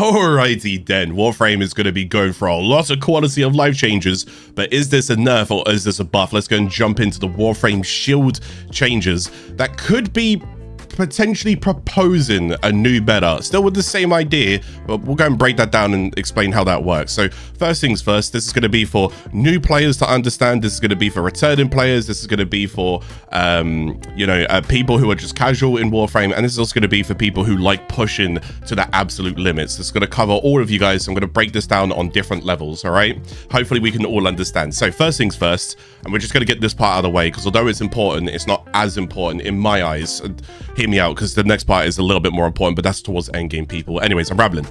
Alrighty then, Warframe is going to be going for a lot of quality of life changes, but is this a nerf or is this a buff? Let's go and jump into the Warframe shield changes that could be potentially proposing a new beta, still with the same idea, but we'll go and break that down and explain how that works. So first things first, this is going to be for new players to understand. This is going to be for returning players. This is going to be for, um, you know, uh, people who are just casual in Warframe. And this is also going to be for people who like pushing to the absolute limits. It's going to cover all of you guys. I'm going to break this down on different levels, all right? Hopefully we can all understand. So first things first, and we're just going to get this part out of the way because although it's important, it's not as important in my eyes hear me out because the next part is a little bit more important, but that's towards endgame people. Anyways, I'm rambling.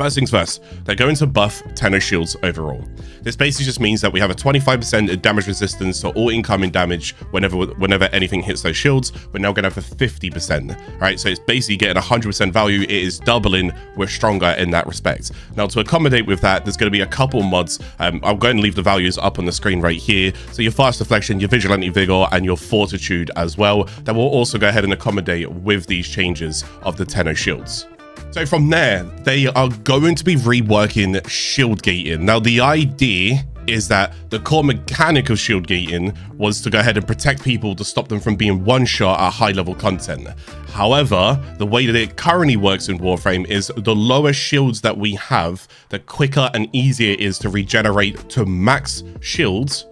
First things first, they're going to buff Tenno shields overall. This basically just means that we have a 25% damage resistance to all incoming damage whenever whenever anything hits those shields. We're now going to have a 50%, right? So it's basically getting 100% value. It is doubling. We're stronger in that respect. Now, to accommodate with that, there's going to be a couple mods. Um, I'm going to leave the values up on the screen right here. So your fast deflection, your vigilante vigor, and your fortitude as well. That will also go ahead and accommodate with these changes of the Tenno shields. So from there, they are going to be reworking shield gating. Now, the idea is that the core mechanic of shield gating was to go ahead and protect people to stop them from being one shot at high level content. However, the way that it currently works in Warframe is the lower shields that we have, the quicker and easier it is to regenerate to max shields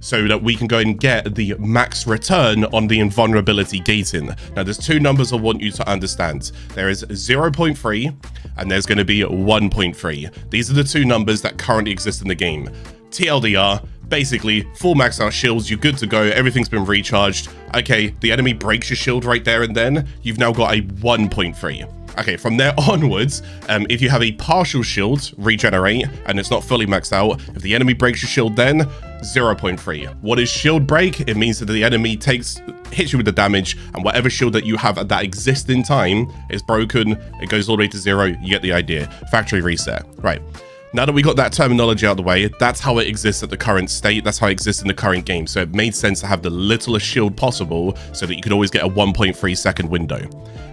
so that we can go and get the max return on the invulnerability gating. Now, there's two numbers I want you to understand. There is 0.3 and there's going to be 1.3. These are the two numbers that currently exist in the game. TLDR, basically, full max out shields, you're good to go, everything's been recharged. Okay, the enemy breaks your shield right there and then, you've now got a 1.3. Okay, from there onwards, um, if you have a partial shield regenerate and it's not fully maxed out, if the enemy breaks your shield then, 0.3. What is shield break? It means that the enemy takes hits you with the damage and whatever shield that you have at that existing time is broken, it goes all the way to zero, you get the idea. Factory reset. Right. Now that we got that terminology out of the way, that's how it exists at the current state. That's how it exists in the current game. So it made sense to have the littlest shield possible so that you could always get a 1.3 second window.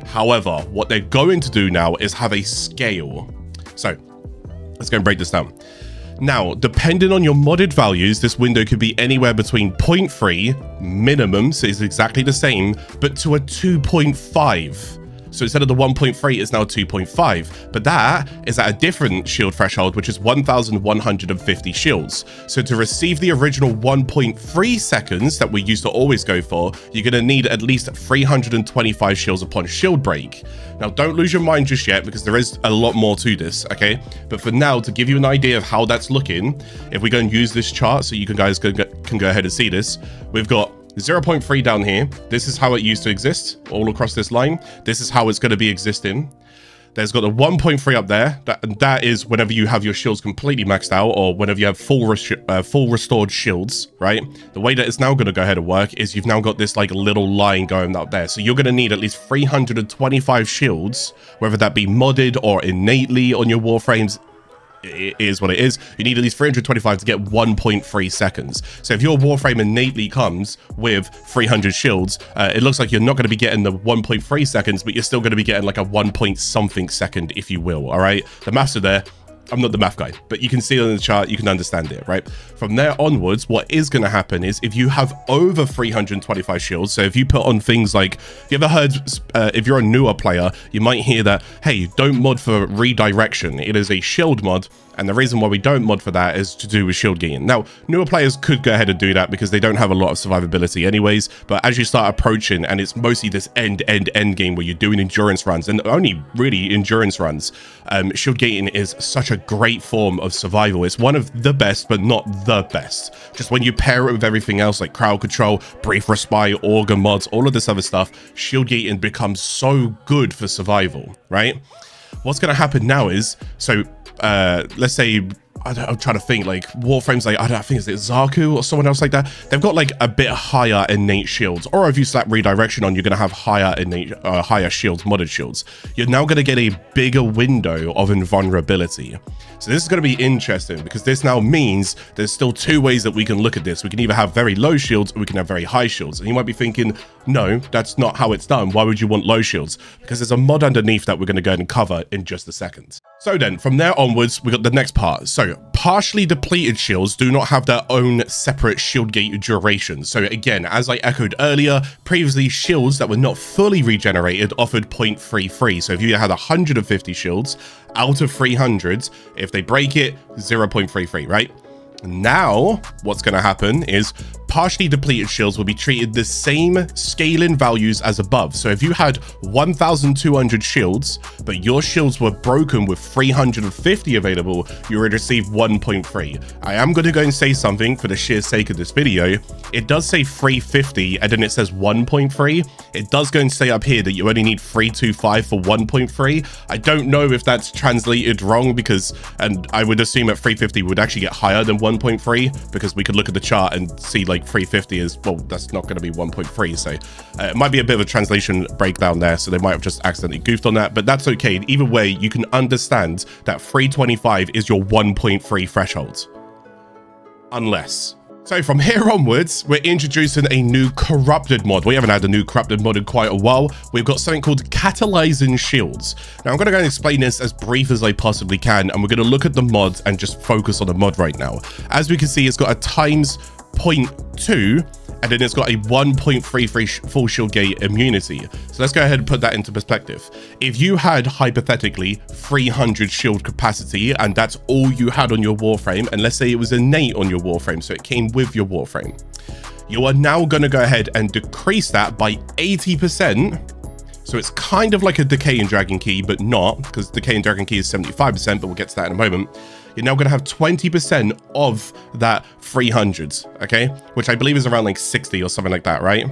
However, what they're going to do now is have a scale. So let's go and break this down. Now, depending on your modded values, this window could be anywhere between 0.3 minimum, so it's exactly the same, but to a 2.5. So instead of the 1.3, it's now 2.5. But that is at a different shield threshold, which is 1,150 shields. So to receive the original 1.3 seconds that we used to always go for, you're going to need at least 325 shields upon shield break. Now, don't lose your mind just yet, because there is a lot more to this, okay? But for now, to give you an idea of how that's looking, if we go and use this chart so you guys can go ahead and see this, we've got 0.3 down here. This is how it used to exist all across this line. This is how it's going to be existing. There's got a 1.3 up there. That, that is whenever you have your shields completely maxed out or whenever you have full uh, full restored shields, right? The way that it's now going to go ahead and work is you've now got this like little line going up there. So you're going to need at least 325 shields, whether that be modded or innately on your warframes it is what it is. You need at least 325 to get 1.3 seconds. So if your Warframe innately comes with 300 shields, uh, it looks like you're not going to be getting the 1.3 seconds, but you're still going to be getting like a 1 point something second, if you will. All right. The master there. I'm not the math guy, but you can see on the chart, you can understand it, right? From there onwards, what is going to happen is if you have over 325 shields, so if you put on things like, you ever heard, uh, if you're a newer player, you might hear that, hey, don't mod for redirection. It is a shield mod and the reason why we don't mod for that is to do with shield gain. Now, newer players could go ahead and do that because they don't have a lot of survivability anyways. But as you start approaching, and it's mostly this end, end, end game where you're doing endurance runs and only really endurance runs, um, shield gating is such a great form of survival. It's one of the best, but not the best. Just when you pair it with everything else like crowd control, brief respite, augur mods, all of this other stuff, shield gating becomes so good for survival, right? What's going to happen now is, so uh, let's say I'm trying to think like Warframe's like I don't I think it's Xaku or someone else like that. They've got like a bit higher innate shields, or if you slap redirection on, you're gonna have higher innate, uh, higher shields, modded shields. You're now gonna get a bigger window of invulnerability. So this is going to be interesting because this now means there's still two ways that we can look at this. We can either have very low shields or we can have very high shields. And you might be thinking, no, that's not how it's done. Why would you want low shields? Because there's a mod underneath that we're going to go and cover in just a second. So then from there onwards, we got the next part. So partially depleted shields do not have their own separate shield gate duration. So again, as I echoed earlier, previously shields that were not fully regenerated offered 0.33. So if you had 150 shields out of 300, if they break it, 0.33, right? Now, what's going to happen is partially depleted shields will be treated the same scaling values as above. So if you had 1,200 shields, but your shields were broken with 350 available, you would receive 1.3. I am going to go and say something for the sheer sake of this video. It does say 350 and then it says 1.3. It does go and say up here that you only need 325 for 1.3. I don't know if that's translated wrong because, and I would assume at 350 would actually get higher than 1.3 because we could look at the chart and see like 350 is, well, that's not going to be 1.3. So uh, it might be a bit of a translation breakdown there. So they might have just accidentally goofed on that, but that's okay. Either way, you can understand that 325 is your 1.3 threshold. Unless so from here onwards, we're introducing a new corrupted mod. We haven't had a new corrupted mod in quite a while. We've got something called catalyzing shields. Now I'm going to go and explain this as brief as I possibly can, and we're going to look at the mods and just focus on the mod right now. As we can see, it's got a times 0.2 and then it's got a 1.33 full shield gate immunity. So let's go ahead and put that into perspective. If you had hypothetically 300 shield capacity and that's all you had on your warframe, and let's say it was innate on your warframe, so it came with your warframe, you are now going to go ahead and decrease that by 80%. So it's kind of like a Decaying Dragon Key, but not, because Decaying Dragon Key is 75%, but we'll get to that in a moment you're now going to have 20% of that 300s, okay? Which I believe is around like 60 or something like that, right?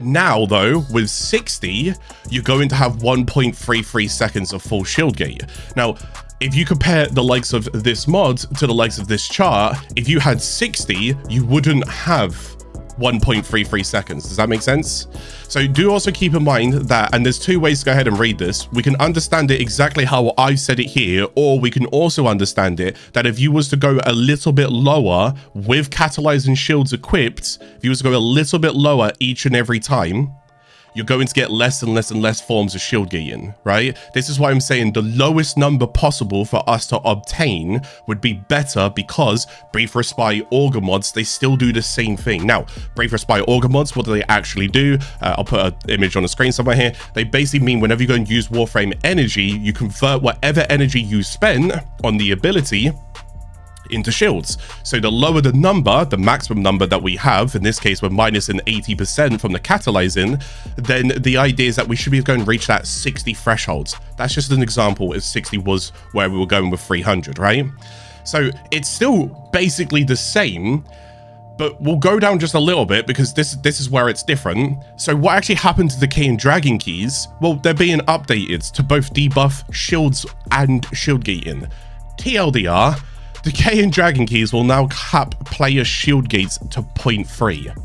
Now, though, with 60, you're going to have 1.33 seconds of full shield gate. Now, if you compare the likes of this mod to the likes of this chart, if you had 60, you wouldn't have 1.33 seconds. Does that make sense? So do also keep in mind that, and there's two ways to go ahead and read this. We can understand it exactly how I've said it here, or we can also understand it that if you was to go a little bit lower with catalyzing shields equipped, if you was to go a little bit lower each and every time, you're going to get less and less and less forms of shield gain, right? This is why I'm saying the lowest number possible for us to obtain would be better because Brief Respite Augur mods, they still do the same thing. Now, Brief Respite Augur mods, what do they actually do? Uh, I'll put an image on the screen somewhere here. They basically mean whenever you go and use Warframe energy, you convert whatever energy you spend on the ability into shields. So the lower the number, the maximum number that we have, in this case we're minus an 80% from the catalyzing, then the idea is that we should be going to reach that 60 thresholds. That's just an example if 60 was where we were going with 300, right? So it's still basically the same, but we'll go down just a little bit because this this is where it's different. So what actually happened to the key and Dragon keys? Well, they're being updated to both debuff shields and shield gating. TLDR, Decaying Dragon Keys will now cap player shield gates to 0.3.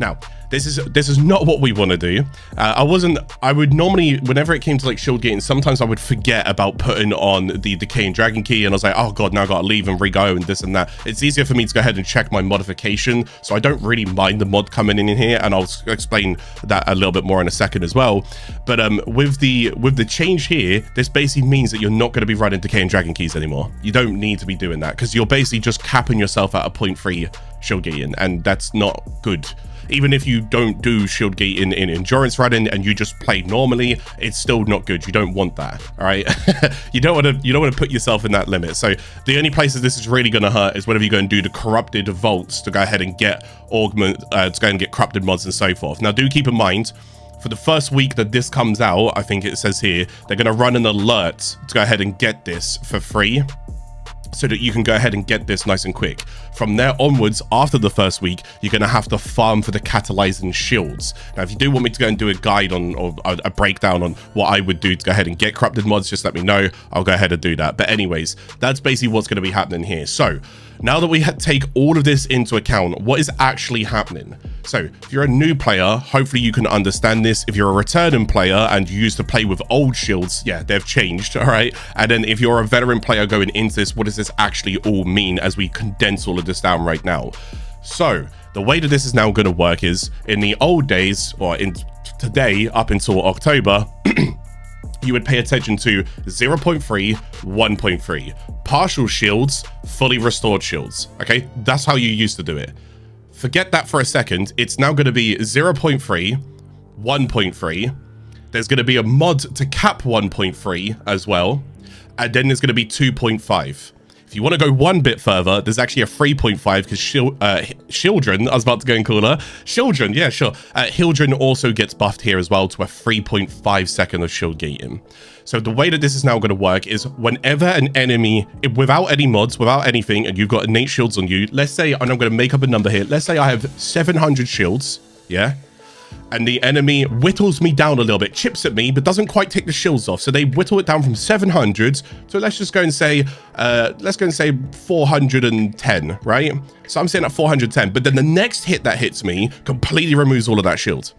Now, this is this is not what we want to do. Uh, I wasn't. I would normally, whenever it came to like shield gating, sometimes I would forget about putting on the decaying dragon key, and I was like, oh god, now I gotta leave and re-go and this and that. It's easier for me to go ahead and check my modification, so I don't really mind the mod coming in here, and I'll explain that a little bit more in a second as well. But um, with the with the change here, this basically means that you're not going to be running decaying dragon keys anymore. You don't need to be doing that because you're basically just capping yourself at a 0.3 shield gating, and that's not good even if you don't do shield gate in, in endurance running and you just play normally, it's still not good. You don't want that. All right. you don't want to you don't want to put yourself in that limit. So the only places this is really going to hurt is whenever you go and do the corrupted vaults to go ahead and get augment uh, to go and get corrupted mods and so forth. Now do keep in mind for the first week that this comes out, I think it says here, they're going to run an alert to go ahead and get this for free so that you can go ahead and get this nice and quick. From there onwards, after the first week, you're going to have to farm for the catalyzing shields. Now, if you do want me to go and do a guide on or a, breakdown on what I would do to go ahead and get corrupted mods, just let me know. I'll go ahead and do that. But anyways, that's basically what's going to be happening here. So now that we take all of this into account, what is actually happening? So if you're a new player, hopefully you can understand this. If you're a returning player and you used to play with old shields, yeah, they've changed, all right? And then if you're a veteran player going into this, what does this actually all mean as we condense all of this down right now? So the way that this is now going to work is in the old days or in today up until October, you would pay attention to 0.3, 1.3. Partial shields, fully restored shields. Okay, that's how you used to do it. Forget that for a second. It's now going to be 0.3, 1.3. There's going to be a mod to cap 1.3 as well. And then there's going to be 2.5. If you want to go one bit further, there's actually a 3.5 because Shil uh, Hildryn, I was about to go and call her. Hildryn, yeah, sure. Uh, also gets buffed here as well to a 3.5 second of shield gating. So the way that this is now going to work is whenever an enemy, without any mods, without anything, and you've got innate shields on you, let's say, and I'm going to make up a number here, let's say I have 700 shields, yeah? And the enemy whittles me down a little bit, chips at me, but doesn't quite take the shields off. So they whittle it down from 700 so let's just go and say, uh, let's go and say 410, right? So I'm saying at 410, but then the next hit that hits me completely removes all of that shield.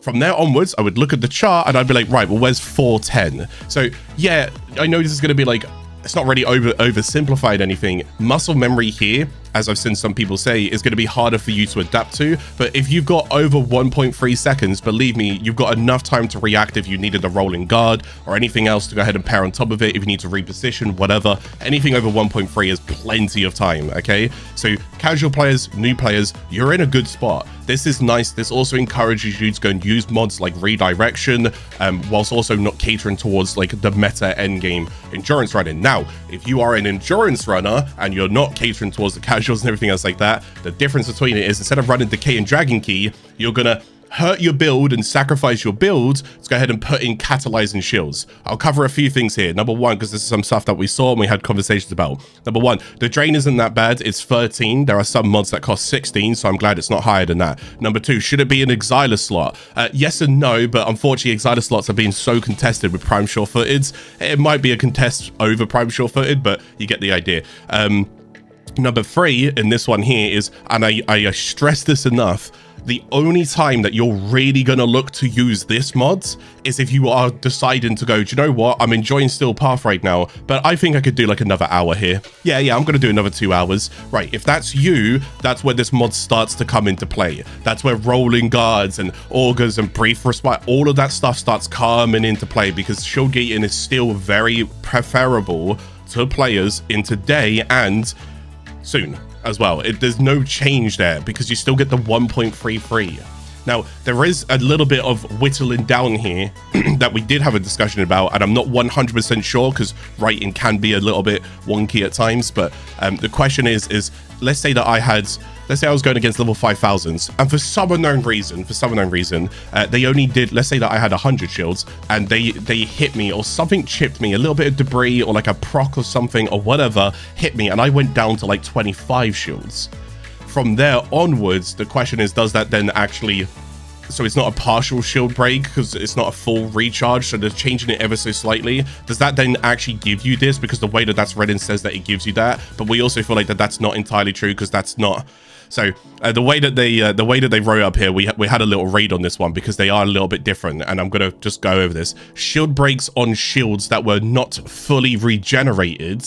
From there onwards, I would look at the chart and I'd be like, right, well, where's 410? So yeah, I know this is going to be like it's not really over oversimplified anything. Muscle memory here, as I've seen some people say, is going to be harder for you to adapt to. But if you've got over 1.3 seconds, believe me, you've got enough time to react if you needed a rolling guard or anything else to go ahead and pair on top of it. If you need to reposition, whatever, anything over 1.3 is plenty of time. Okay, so casual players, new players, you're in a good spot. This is nice. This also encourages you to go and use mods like redirection, um, whilst also not catering towards like the meta endgame endurance running. Now, if you are an endurance runner and you're not catering towards the casuals and everything else like that, the difference between it is instead of running decaying dragon key, you're gonna hurt your build and sacrifice your build, let's go ahead and put in catalyzing shields. I'll cover a few things here. Number one, because this is some stuff that we saw and we had conversations about. Number one, the drain isn't that bad. It's 13. There are some mods that cost 16, so I'm glad it's not higher than that. Number two, should it be an Exilus slot? Uh, yes and no, but unfortunately, Exilus slots are being so contested with Prime Sure Footed. It might be a contest over Prime Sure Footed, but you get the idea. Um, number three in this one here is, and I, I stress this enough, the only time that you're really going to look to use this mods is if you are deciding to go, do you know what? I'm enjoying Steel Path right now, but I think I could do like another hour here. Yeah, yeah, I'm going to do another two hours. Right, if that's you, that's where this mod starts to come into play. That's where rolling guards and augurs and brief respite, all of that stuff starts coming into play because shield is still very preferable to players in today and soon as well. It, there's no change there because you still get the 1.33. Now, there is a little bit of whittling down here that we did have a discussion about, and I'm not 100% sure because writing can be a little bit wonky at times. But um, the question is, is let's say that I had let's say I was going against level 5000s, and for some unknown reason, for some unknown reason, uh, they only did, let's say that I had 100 shields, and they, they hit me, or something chipped me, a little bit of debris, or like a proc or something, or whatever, hit me, and I went down to like 25 shields. From there onwards, the question is, does that then actually so it's not a partial shield break because it's not a full recharge so they're changing it ever so slightly does that then actually give you this because the way that that's written says that it gives you that but we also feel like that that's not entirely true because that's not so uh, the way that they uh, the way that they wrote up here, we we had a little read on this one because they are a little bit different, and I'm gonna just go over this. Shield breaks on shields that were not fully regenerated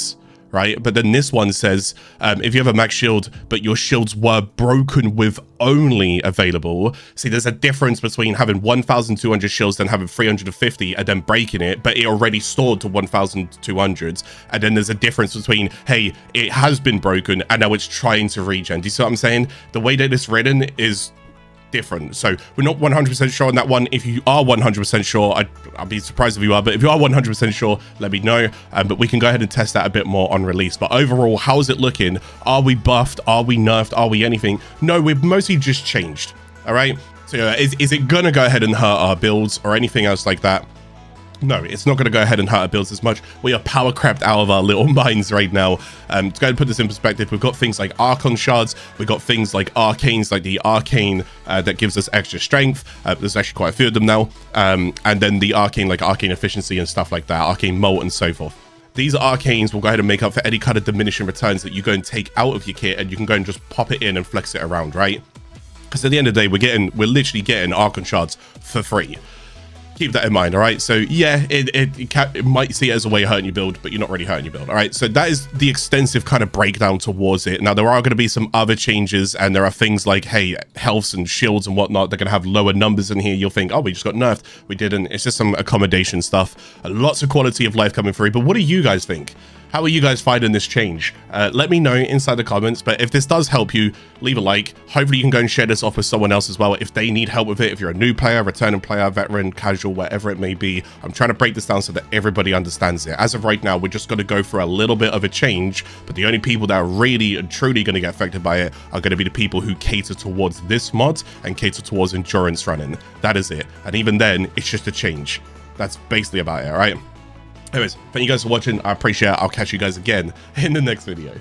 right? But then this one says, um, if you have a max shield, but your shields were broken with only available. See, there's a difference between having 1,200 shields and having 350 and then breaking it, but it already stored to 1,200. And then there's a difference between, hey, it has been broken and now it's trying to regen. Do you see what I'm saying? The way that it's written is different. So we're not 100% sure on that one. If you are 100% sure, I'd, I'd, be surprised if you are, but if you are 100% sure, let me know. Um, but we can go ahead and test that a bit more on release. But overall, how's it looking? Are we buffed? Are we nerfed? Are we anything? No, we've mostly just changed. All right. So uh, is, is it going to go ahead and hurt our builds or anything else like that? No, it's not going to go ahead and hurt our builds as much. We are power crapped out of our little minds right now. Um, to go and put this in perspective, we've got things like Archon shards, we've got things like Arcanes, like the Arcane uh, that gives us extra strength. Uh, there's actually quite a few of them now. Um, and then the Arcane, like Arcane efficiency and stuff like that, Arcane Molt and so forth. These arcanes will go ahead and make up for any kind of diminishing returns that you go and take out of your kit and you can go and just pop it in and flex it around, right? Because at the end of the day, we're getting, we're literally getting Archon shards for free keep that in mind all right? So yeah it, it, it, can, it might see it as a way of hurting your build but you're not really hurting your build all right? So that is the extensive kind of breakdown towards it. Now there are going to be some other changes and there are things like hey healths and shields and whatnot they're going to have lower numbers in here. You'll think oh we just got nerfed. We didn't. It's just some accommodation stuff. Lots of quality of life coming through but what do you guys think how are you guys finding this change? Uh, let me know inside the comments, but if this does help you, leave a like. Hopefully you can go and share this off with someone else as well if they need help with it. If you're a new player, returning player, veteran, casual, whatever it may be. I'm trying to break this down so that everybody understands it. As of right now, we're just going to go for a little bit of a change, but the only people that are really and truly going to get affected by it are going to be the people who cater towards this mod and cater towards endurance running. That is it. And even then, it's just a change. That's basically about it, all right? Anyways, thank you guys for watching. I appreciate it. I'll catch you guys again in the next video.